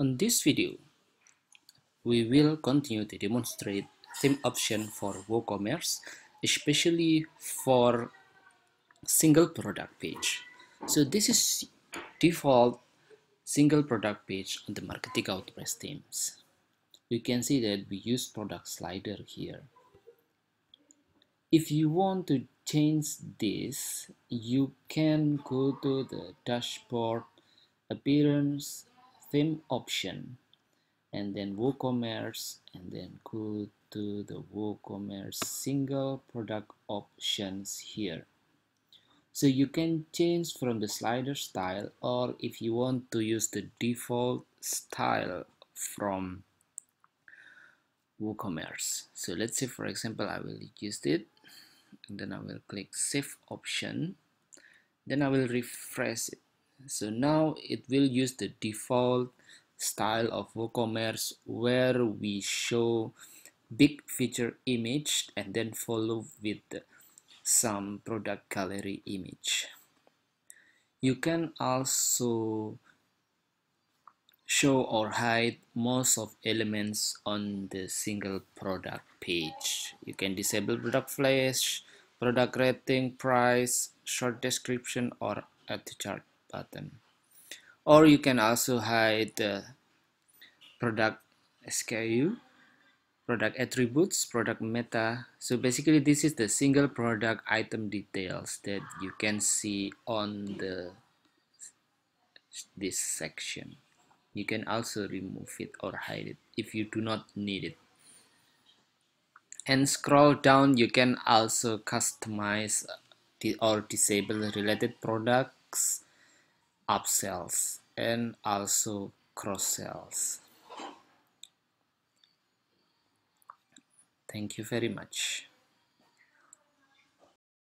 On this video, we will continue to demonstrate theme option for WooCommerce, especially for single product page. So this is default single product page on the Marketica WordPress themes. You can see that we use product slider here. If you want to change this, you can go to the dashboard appearance theme option and then WooCommerce and then go to the WooCommerce single product options here. So you can change from the slider style or if you want to use the default style from WooCommerce. So let's say for example I will use it and then I will click save option. Then I will refresh it so now it will use the default style of WooCommerce where we show big feature image and then follow with some product gallery image. You can also show or hide most of elements on the single product page. You can disable product flash product rating price short description or add cart button. Or you can also hide the product SKU product attributes product meta. So basically this is the single product item details that you can see on the this section. You can also remove it or hide it if you do not need it. And scroll down you can also customize uh, or disable related products upsells and also cross sells thank you very much